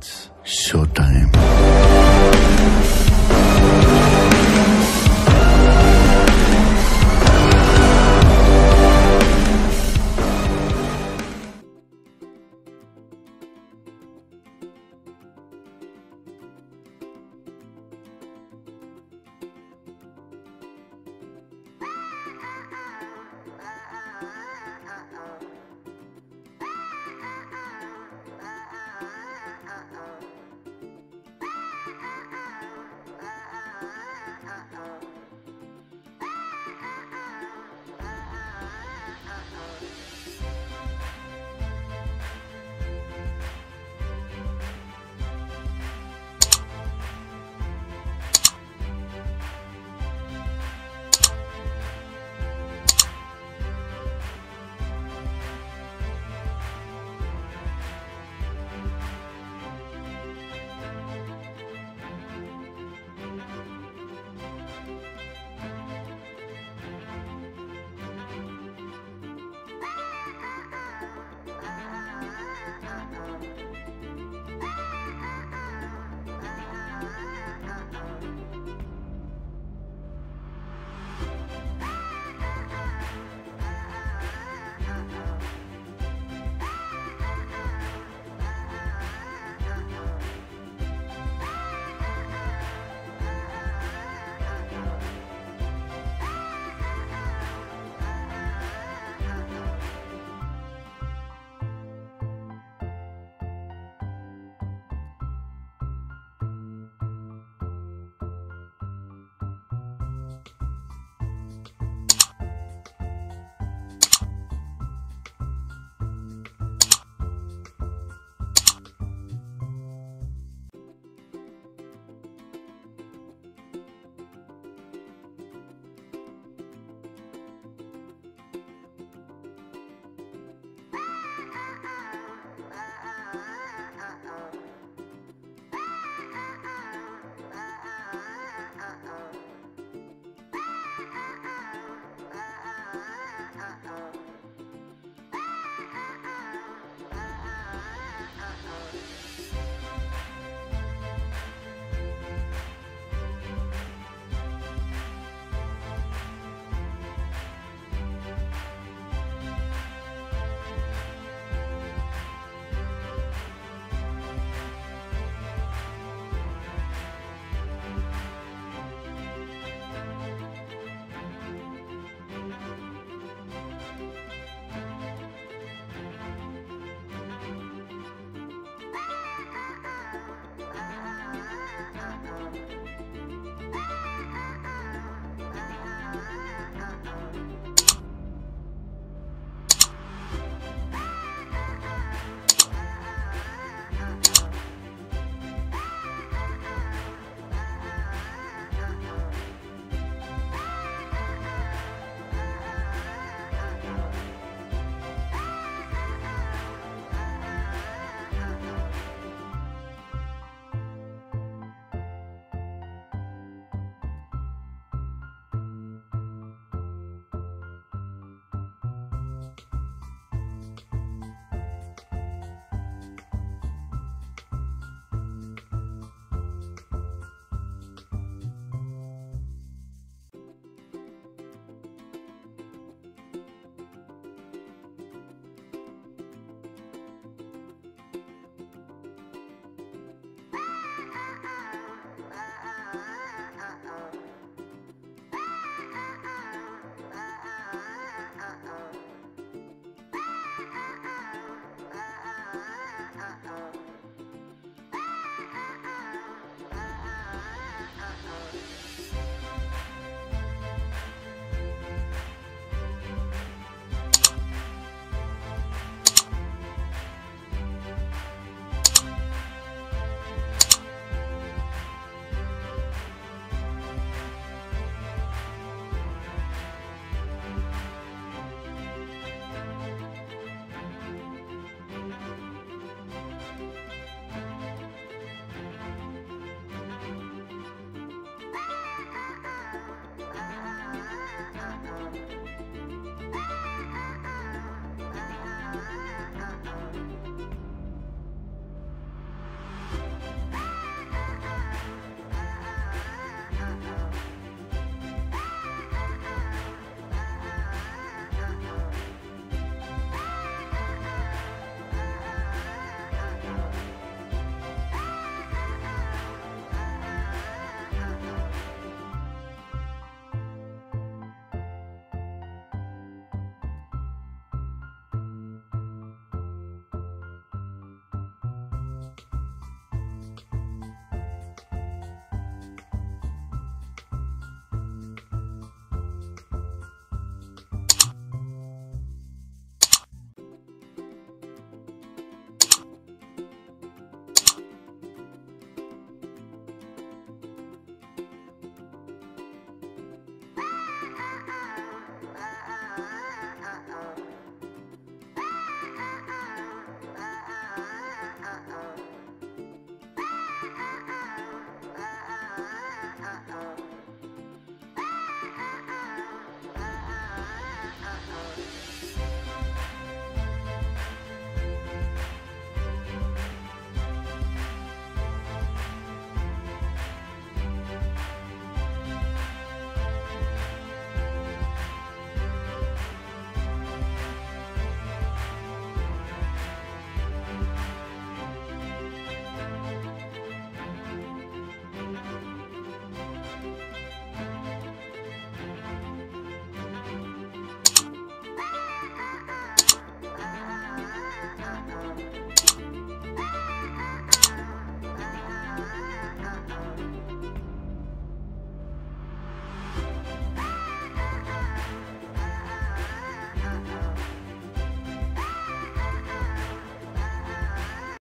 月ショ